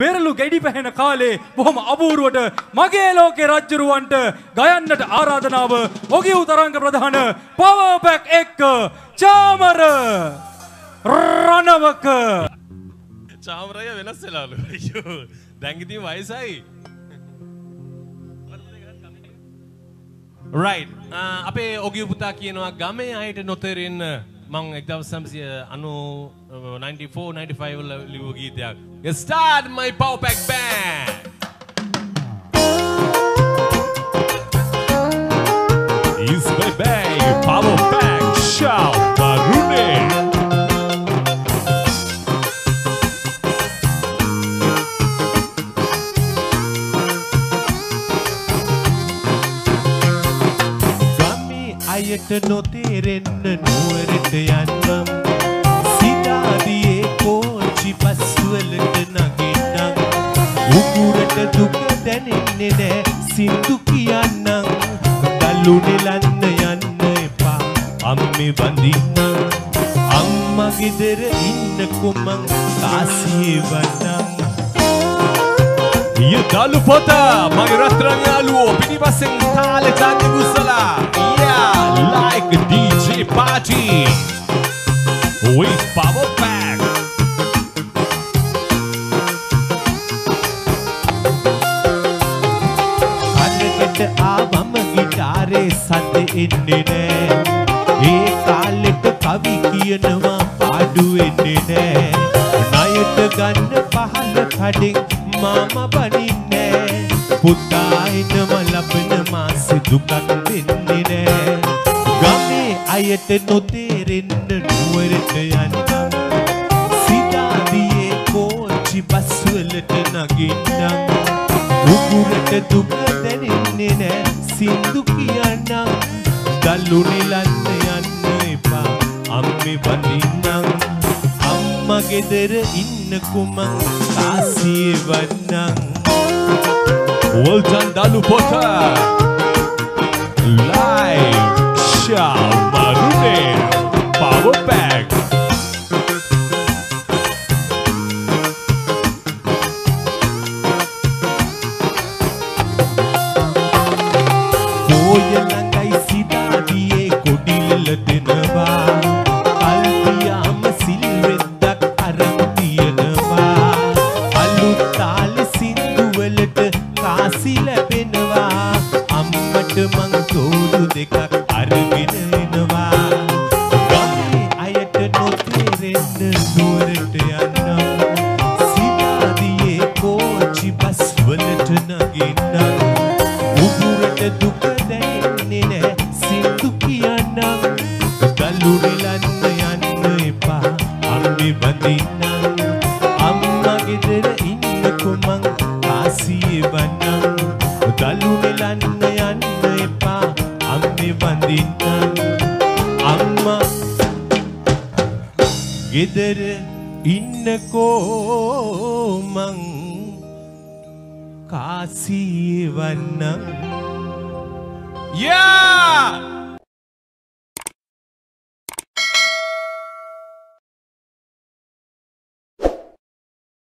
පෙරලු ගැඩි පැහෙන කාලේ බොහොම අබූරුවට මගේ ලෝකේ රජ්ජුරුවන්ට ගයන්නට ආරාධනාව ඔගිව් තරංග ප්‍රධාන පවබැක් එක්ක චාමර රණවක. චාමරය වෙනස් වෙලාලු. අයියෝ දැන්ගිතින් වයසයි. රයි් අපේ ඔගිය පුතා කියනවා ගමේ අයට නොතෙරෙන්න. මං එක්දව සම්සිය අනු 94-95 ලිව ගීතයක් ස්ටාර්ට් මයි පවපැක් බෑ ගමේ අයට නොතේරෙන්න නුවරට යන්නම්. සිතාදියේ කෝච්චි පස්වලට නගින්නම්. උගුරට දුක දැනෙන්නේ නෑ සින්දු කියන්නම්. දල්ලු නෙලන්න යන්න එපා අම්මේ බඳින්නම් අම්මා ගෙදර ඉන්න කොමං කාසියේ වන්නම්. ය දලු පොත මගේ රත්තරන් යාළුවෝ පිටිපස්සෙන් තාලෙ චන්දි බුස්සලා Yeah, like a DJ party with power pack. කනකට ආවම ගිටාරේ සද්ද එන්නේ නෑ. ඒ කාලෙට කවි කියනවා පාඩු වෙන්නේ නෑ. ණයට ගන්න පහල කඩෙන් මාම බනින්නේ පුතා එනම ලබන මාසෙ දුකක් දෙන්නේ නෑ. ගමේ අයට නොතේරෙන්න නුවරට යන්නම්. සිතාදියේ කෝච්චි බස්වලට නගින්නම්. උගුරට දුක දැනෙන්නේ නෑ සින්දු කියන්නම්. දල්ලු නිලන්න යන්න එපා අම්මේ බඳින්නම් අම්මා ගෙදර ඉන්න කුමං කාසියේ වන්නම් done දලු පොත Live show Marune power ලැබෙනවා අම්මට මං තෝරු දෙකක් අරගෙන එනවා. ගමේ අයට නොතේරෙන්න නුවරට යන්නම්. සිතාදියේ කෝච්චි බස් වලට නගින්නම්. උගුරට දුක දැනෙන්නේ නෑ සින්දු කියන්නම්. ගල්ලු රිලන්න යන්න එපා අම්මේ බඳින්නම්. අම්මා ගෙදර ඉන්න කොමං ආසියේ වන්නම්. ගල්ලු රිලන්න යන්න එපා. අම්මේ බඳින්නම් අම්මා ගෙදර ඉන්නකෝ මං කාසියේ වන්නම් Yeah!